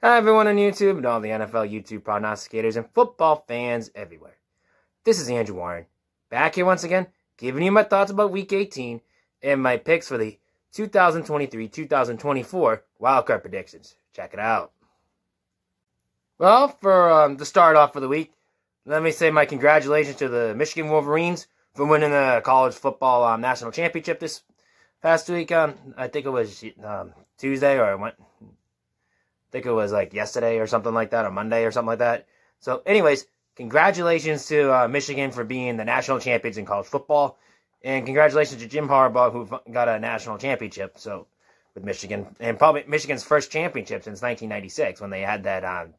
Hi everyone on YouTube and all the NFL YouTube prognosticators and football fans everywhere. This is Andrew Warren, back here once again, giving you my thoughts about Week 18 and my picks for the 2023-2024 wildcard predictions. Check it out. Well, for um, the start off for the week, let me say my congratulations to the Michigan Wolverines for winning the college football um, national championship this past week. Um, I think it was um, Tuesday or went think it was like yesterday or something like that, or Monday or something like that. So, anyways, congratulations to uh, Michigan for being the national champions in college football, and congratulations to Jim Harbaugh who got a national championship. So, with Michigan, and probably Michigan's first championship since 1996 when they had that um,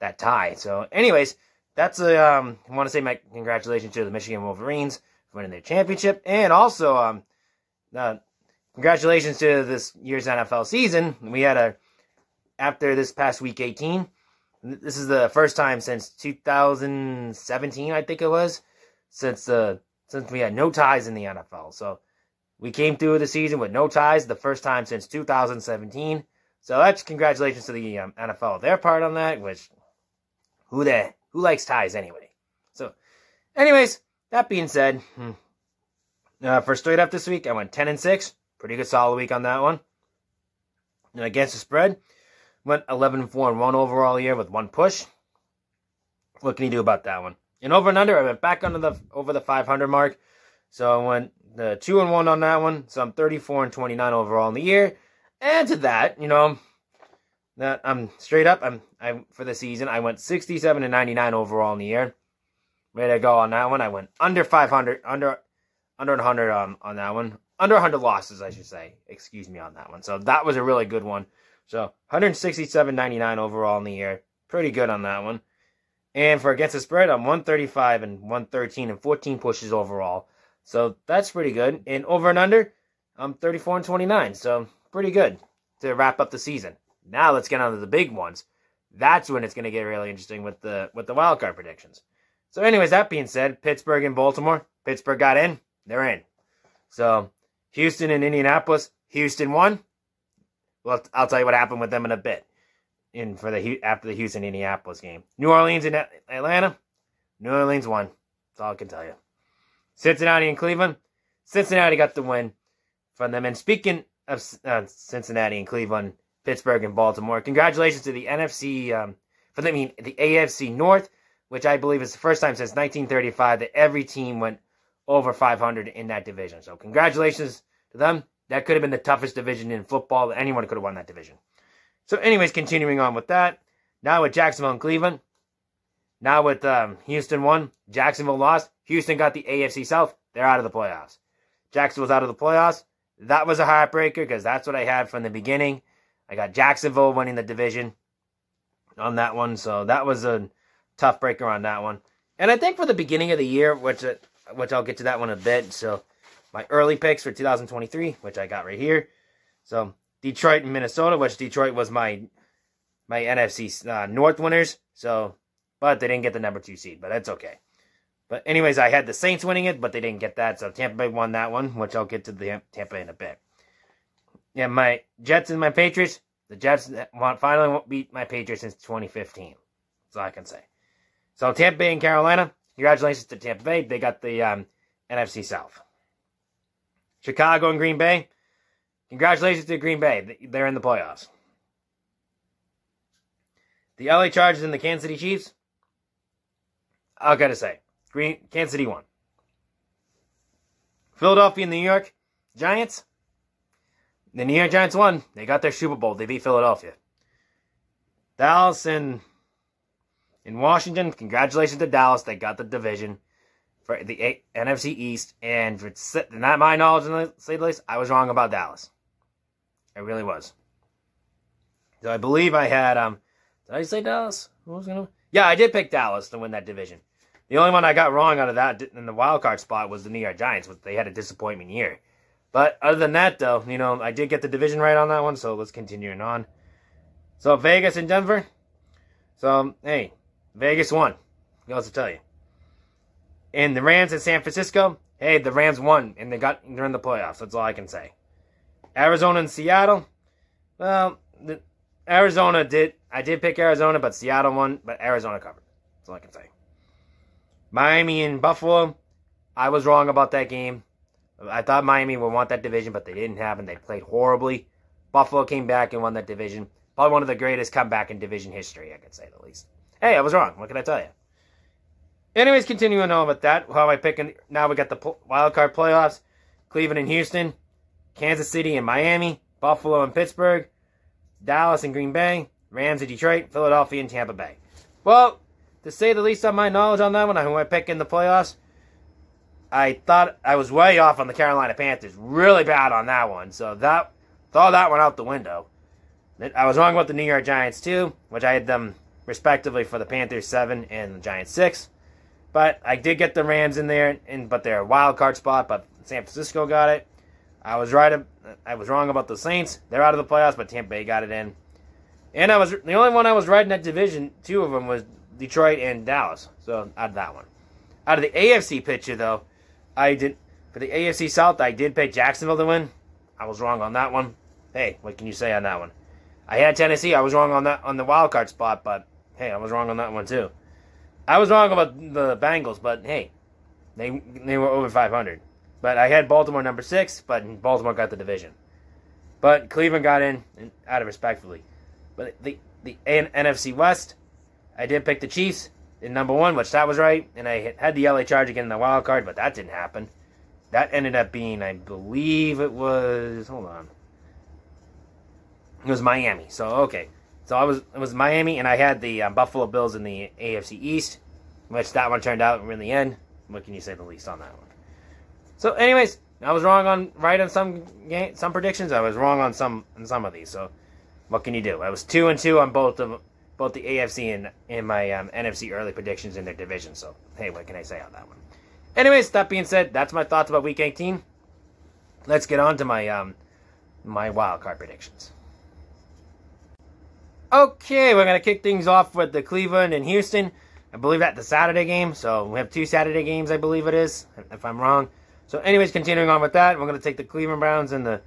that tie. So, anyways, that's a um, I want to say my congratulations to the Michigan Wolverines for winning their championship, and also um, uh, congratulations to this year's NFL season. We had a after this past week 18. This is the first time since 2017, I think it was, since uh, since we had no ties in the NFL. So we came through the season with no ties, the first time since 2017. So that's congratulations to the um, NFL. Their part on that, which who the who likes ties anyway? So, anyways, that being said, hmm, uh, for straight up this week, I went 10 and 6. Pretty good solid week on that one. And against the spread, Went 11 4 and 1 overall year with one push. What can you do about that one? And over and under, I went back under the over the 500 mark. So I went the 2 and 1 on that one. So I'm 34 and 29 overall in the year. And to that, you know, that I'm straight up. I'm I for the season. I went 67 and 99 overall in the year. Ready to go on that one. I went under 500, under under 100 on um, on that one. Under 100 losses, I should say. Excuse me on that one. So that was a really good one. So 167.99 overall in the year. Pretty good on that one. And for against the spread, I'm 135 and 113 and 14 pushes overall. So that's pretty good. And over and under, I'm 34 and 29. So pretty good to wrap up the season. Now let's get on to the big ones. That's when it's going to get really interesting with the with the wild card predictions. So, anyways, that being said, Pittsburgh and Baltimore. Pittsburgh got in. They're in. So Houston and Indianapolis. Houston won. Well, I'll tell you what happened with them in a bit. In for the after the Houston Indianapolis game, New Orleans and Atlanta. New Orleans won. That's all I can tell you. Cincinnati and Cleveland. Cincinnati got the win from them. And speaking of uh, Cincinnati and Cleveland, Pittsburgh and Baltimore, congratulations to the NFC. Um, for the, I mean the AFC North, which I believe is the first time since 1935 that every team went over 500 in that division. So congratulations to them. That could have been the toughest division in football. Anyone could have won that division. So, anyways, continuing on with that. Now with Jacksonville and Cleveland. Now with um, Houston won. Jacksonville lost. Houston got the AFC South. They're out of the playoffs. Jacksonville's out of the playoffs. That was a heartbreaker because that's what I had from the beginning. I got Jacksonville winning the division on that one. So that was a tough breaker on that one. And I think for the beginning of the year, which uh, which I'll get to that one a bit. So my early picks for 2023, which I got right here. So Detroit and Minnesota, which Detroit was my my NFC uh, North winners. So, but they didn't get the number two seed, but that's okay. But anyways, I had the Saints winning it, but they didn't get that. So Tampa Bay won that one, which I'll get to the Tampa in a bit. Yeah, my Jets and my Patriots. The Jets finally won't beat my Patriots since 2015. That's all I can say. So Tampa Bay and Carolina. Congratulations to Tampa Bay. They got the um, NFC South. Chicago and Green Bay. Congratulations to Green Bay. They're in the playoffs. The LA Chargers and the Kansas City Chiefs. I gotta say, Green Kansas City won. Philadelphia and the New York Giants. The New York Giants won. They got their Super Bowl. They beat Philadelphia. Dallas and in Washington. Congratulations to Dallas. They got the division for the A- NFC East, and for not my knowledge in the say the least, I was wrong about Dallas. I really was. So I believe I had um. Did I say Dallas? What was gonna? Yeah, I did pick Dallas to win that division. The only one I got wrong out of that in the wild card spot was the New York Giants. But they had a disappointment year. But other than that, though, you know, I did get the division right on that one. So let's continue on. So Vegas and Denver. So hey, Vegas won. What else to tell you? And the Rams in San Francisco, hey, the Rams won and they got they're in the playoffs. That's all I can say. Arizona and Seattle, well, the, Arizona did. I did pick Arizona, but Seattle won. But Arizona covered. That's all I can say. Miami and Buffalo. I was wrong about that game. I thought Miami would want that division, but they didn't have, and They played horribly. Buffalo came back and won that division. Probably one of the greatest comeback in division history, I could say the least. Hey, I was wrong. What can I tell you? Anyways, continuing on with that, how am I picking? Now we got the wild card playoffs: Cleveland and Houston, Kansas City and Miami, Buffalo and Pittsburgh, Dallas and Green Bay, Rams and Detroit, Philadelphia and Tampa Bay. Well, to say the least on my knowledge on that one, who I pick in the playoffs, I thought I was way off on the Carolina Panthers, really bad on that one. So that throw that one out the window. I was wrong about the New York Giants too, which I had them respectively for the Panthers seven and the Giants six. But I did get the Rams in there, and but they're a wild card spot. But San Francisco got it. I was right. I was wrong about the Saints. They're out of the playoffs, but Tampa Bay got it in. And I was the only one I was right in that division. Two of them was Detroit and Dallas. So out of that one. Out of the AFC picture though, I did for the AFC South. I did pick Jacksonville to win. I was wrong on that one. Hey, what can you say on that one? I had Tennessee. I was wrong on that on the wild card spot, but hey, I was wrong on that one too. I was wrong about the Bengals, but hey, they they were over 500. But I had Baltimore number six, but Baltimore got the division. But Cleveland got in out of respectfully. But the the NFC West, I did pick the Chiefs in number one, which that was right, and I had the LA Charge again in the wild card, but that didn't happen. That ended up being, I believe it was. Hold on. It was Miami. So okay. So I was it was Miami, and I had the um, Buffalo Bills in the AFC East, which that one turned out in the end. What can you say the least on that one? So, anyways, I was wrong on right on some game, some predictions. I was wrong on some on some of these. So, what can you do? I was two and two on both of both the AFC and in my um, NFC early predictions in their division. So, hey, what can I say on that one? Anyways, that being said, that's my thoughts about Week 18. Let's get on to my um, my wild card predictions. Okay, we're going to kick things off with the Cleveland and Houston. I believe that's the Saturday game. So we have two Saturday games, I believe it is, if I'm wrong. So, anyways, continuing on with that, we're going to take the Cleveland Browns in the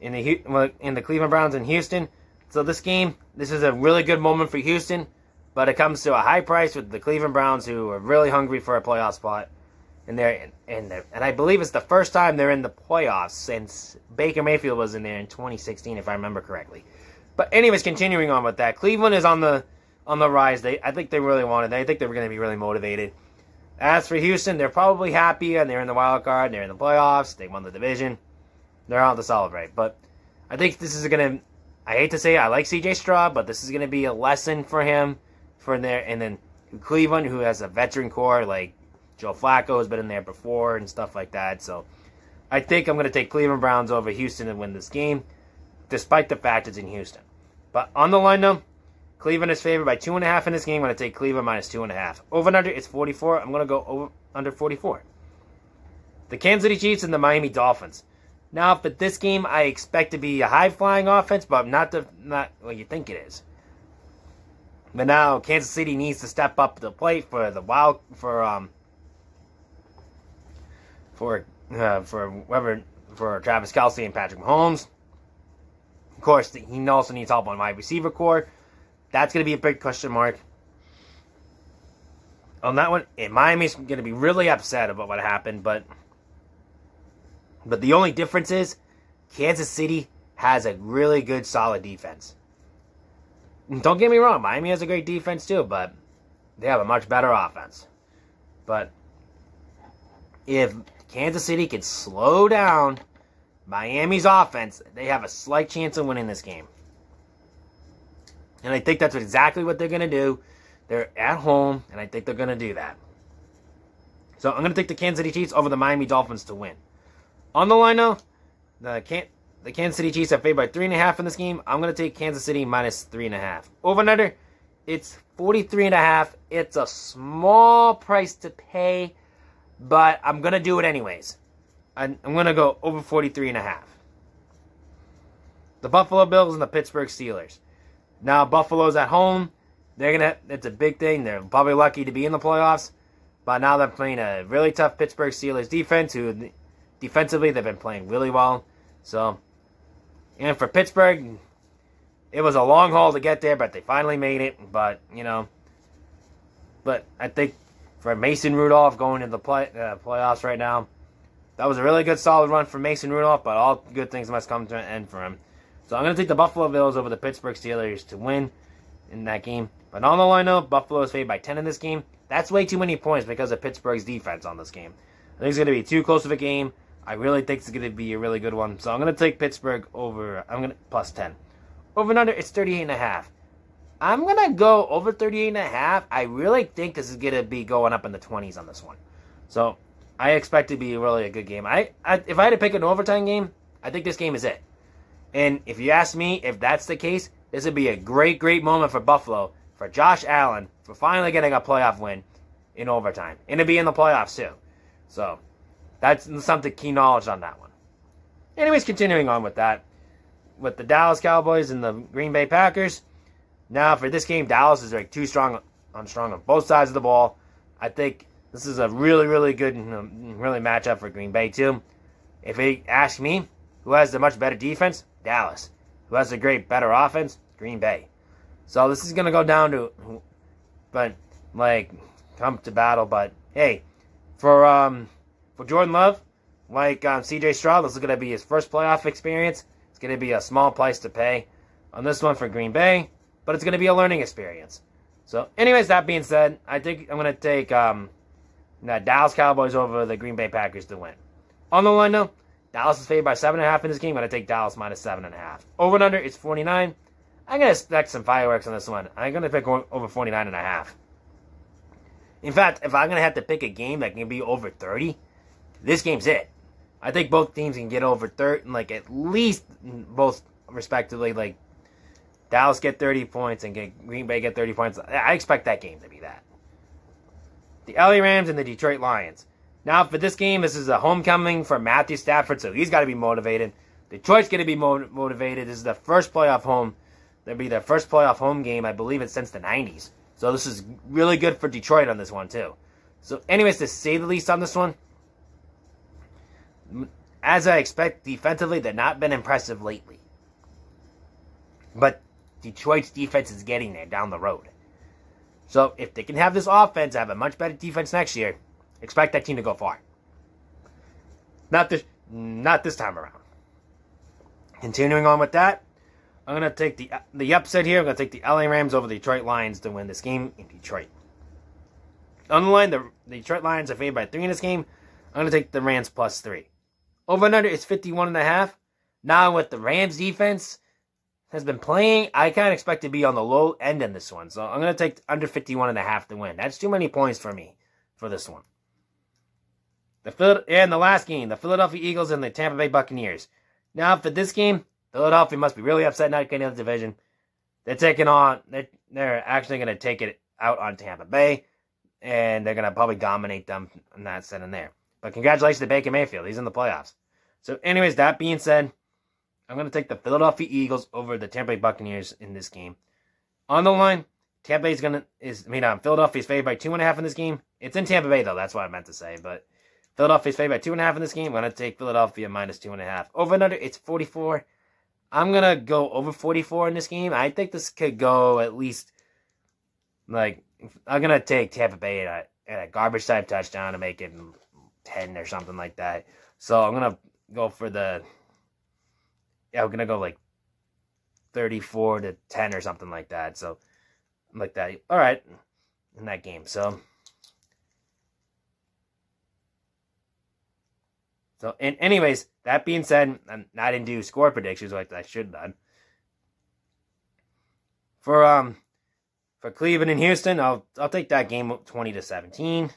in the in the Cleveland Browns in Houston. So this game, this is a really good moment for Houston, but it comes to a high price with the Cleveland Browns, who are really hungry for a playoff spot. And they're and they're, and I believe it's the first time they're in the playoffs since Baker Mayfield was in there in 2016, if I remember correctly. But anyways, continuing on with that, Cleveland is on the on the rise. They I think they really wanted. I think they were going to be really motivated. As for Houston, they're probably happy and they're in the wild card. They're in the playoffs. They won the division. They're out to celebrate. But I think this is going to. I hate to say it, I like C.J. Stroud, but this is going to be a lesson for him for there. And then Cleveland, who has a veteran core like Joe Flacco has been in there before and stuff like that. So I think I'm going to take Cleveland Browns over Houston and win this game despite the fact it's in Houston. But on the line, though, Cleveland is favored by two and a half in this game. I'm going to take Cleveland minus two and a half. Over and under, it's 44. I'm going to go over under 44. The Kansas City Chiefs and the Miami Dolphins. Now, for this game, I expect to be a high flying offense, but not the not what you think it is. But now Kansas City needs to step up the plate for the wild for um for uh, for whoever for Travis Kelce and Patrick Mahomes course, he also needs help on wide receiver core. That's going to be a big question mark. On that one, and Miami's going to be really upset about what happened, but but the only difference is Kansas City has a really good, solid defense. Don't get me wrong, Miami has a great defense too, but they have a much better offense. But if Kansas City can slow down Miami's offense, they have a slight chance of winning this game. And I think that's exactly what they're going to do. They're at home, and I think they're going to do that. So I'm going to take the Kansas City Chiefs over the Miami Dolphins to win. On the line, though, the, Can- the Kansas City Chiefs are favored by 3.5 in this game. I'm going to take Kansas City minus 3.5. Over under, it's 43.5. It's a small price to pay, but I'm going to do it anyways. I'm going to go over 43 and a half. The Buffalo Bills and the Pittsburgh Steelers. Now Buffalo's at home. They're gonna. It's a big thing. They're probably lucky to be in the playoffs, but now they're playing a really tough Pittsburgh Steelers defense. Who defensively they've been playing really well. So, and for Pittsburgh, it was a long haul to get there, but they finally made it. But you know, but I think for Mason Rudolph going into the play uh, playoffs right now, that was a really good, solid run for Mason Rudolph. But all good things must come to an end for him. So I'm going to take the Buffalo Bills over the Pittsburgh Steelers to win in that game. But on the line, though, Buffalo is favored by 10 in this game. That's way too many points because of Pittsburgh's defense on this game. I think it's going to be too close of a game. I really think it's going to be a really good one. So I'm going to take Pittsburgh over, I'm going to, plus 10. Over and under, it's 38 and a half. I'm going to go over 38 and a half. I really think this is going to be going up in the 20s on this one. So I expect to be really a good game. I, I If I had to pick an overtime game, I think this game is it. And if you ask me if that's the case, this would be a great, great moment for Buffalo, for Josh Allen, for finally getting a playoff win in overtime. And to be in the playoffs, too. So, that's something key knowledge on that one. Anyways, continuing on with that. With the Dallas Cowboys and the Green Bay Packers. Now, for this game, Dallas is like too strong on strong on both sides of the ball. I think this is a really, really good, really matchup for Green Bay, too. If they ask me, who has the much better defense? Dallas. Who has a great, better offense? Green Bay. So this is going to go down to, but, like, come to battle. But, hey, for, um, for Jordan Love, like um, CJ Stroud, this is going to be his first playoff experience. It's going to be a small price to pay on this one for Green Bay, but it's going to be a learning experience. So, anyways, that being said, I think I'm going to take um, the Dallas Cowboys over the Green Bay Packers to win. On the line, though, Dallas is favored by 7.5 in this game. I'm going to take Dallas minus 7.5. Over and under, it's 49. I'm going to expect some fireworks on this one. I'm going to pick over 49.5. In fact, if I'm going to have to pick a game that can be over 30, this game's it. I think both teams can get over 30, like at least both respectively, like Dallas get 30 points and get Green Bay get 30 points. I expect that game to be that. The LA Rams and the Detroit Lions. Now, for this game, this is a homecoming for Matthew Stafford, so he's got to be motivated. Detroit's going to be mo- motivated. This is the first playoff home. That'll be their first playoff home game, I believe it's since the 90s. So this is really good for Detroit on this one, too. So, anyways, to say the least on this one, as I expect, defensively, they've not been impressive lately. But Detroit's defense is getting there down the road. So, if they can have this offense have a much better defense next year, Expect that team to go far. Not this, not this time around. Continuing on with that, I'm gonna take the the upset here. I'm gonna take the LA Rams over the Detroit Lions to win this game in Detroit. On the line, the, the Detroit Lions are favored by three in this game. I'm gonna take the Rams plus three. Over and under is 51 and a half. Now with the Rams defense has been playing, I kind of expect to be on the low end in this one. So I'm gonna take under 51 and a half to win. That's too many points for me for this one. The and the last game, the Philadelphia Eagles and the Tampa Bay Buccaneers. Now, for this game, Philadelphia must be really upset not getting the division. They're taking on, they're, they're actually going to take it out on Tampa Bay, and they're going to probably dominate them in that set and there. But congratulations to Baker Mayfield. He's in the playoffs. So, anyways, that being said, I'm going to take the Philadelphia Eagles over the Tampa Bay Buccaneers in this game. On the line, Tampa Bay's going to, is, I mean, um, Philadelphia's favored by two and a half in this game. It's in Tampa Bay, though. That's what I meant to say. But Philadelphia's favored by two and a half in this game. I'm going to take Philadelphia minus two and a half. Over and under, it's 44. I'm going to go over 44 in this game. I think this could go at least, like, I'm going to take Tampa Bay at a, at a garbage time touchdown to make it 10 or something like that. So I'm going to go for the, yeah, I'm to go like 34 to 10 or something like that. So, like that. All right, in that game. So, So, and anyways, that being said, I didn't do score predictions like I should have done. For um, for Cleveland and Houston, I'll I'll take that game twenty to seventeen.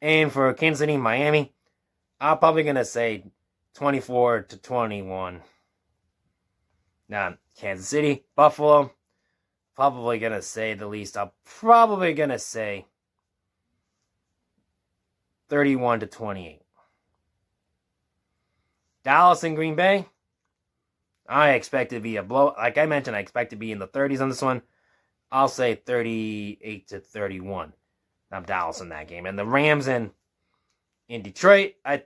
And for Kansas City, Miami, I'm probably gonna say twenty four to twenty one. Now, Kansas City, Buffalo, probably gonna say the least. I'm probably gonna say 31 to 28. Dallas and Green Bay. I expect to be a blow. Like I mentioned, I expect to be in the 30s on this one. I'll say 38 to 31. I'm Dallas in that game. And the Rams in in Detroit, I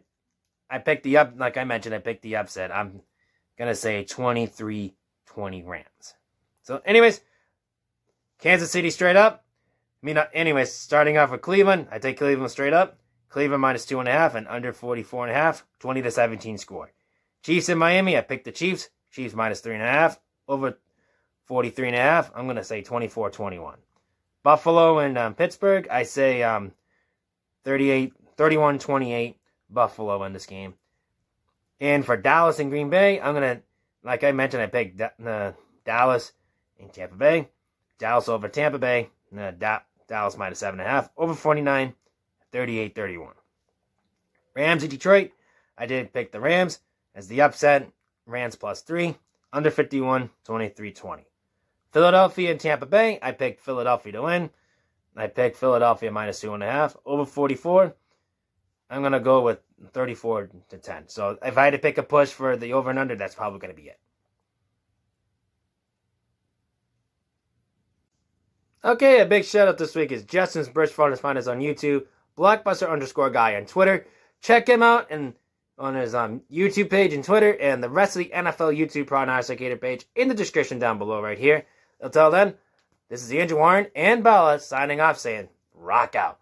I picked the up like I mentioned, I picked the upset. I'm gonna say 23-20. 20 Rams. So, anyways, Kansas City straight up. I mean, uh, anyways, starting off with Cleveland, I take Cleveland straight up. Cleveland minus two and a half and under 44 and a half, 20 to 17 score. Chiefs in Miami, I picked the Chiefs. Chiefs minus three and a half, over 43 and a half. I'm going to say 24 21. Buffalo and um, Pittsburgh, I say um, 38, 31 28. Buffalo in this game. And for Dallas and Green Bay, I'm going to, like I mentioned, I picked uh, Dallas and Tampa Bay. Dallas over Tampa Bay. Uh, da- Dallas minus 7.5. Over 49, 38 31. Rams in Detroit. I did pick the Rams as the upset. Rams plus 3. Under 51, 23 20. Philadelphia and Tampa Bay. I picked Philadelphia to win. I picked Philadelphia minus 2.5. Over 44. I'm going to go with 34 to 10. So if I had to pick a push for the over and under, that's probably going to be it. Okay, a big shout out this week is Justin's Bridgewaters Finest on YouTube, Blockbuster underscore guy on Twitter. Check him out and on his um, YouTube page and Twitter, and the rest of the NFL YouTube prognosticator page in the description down below right here. Until then, this is Andrew Warren and Bella signing off saying, rock out.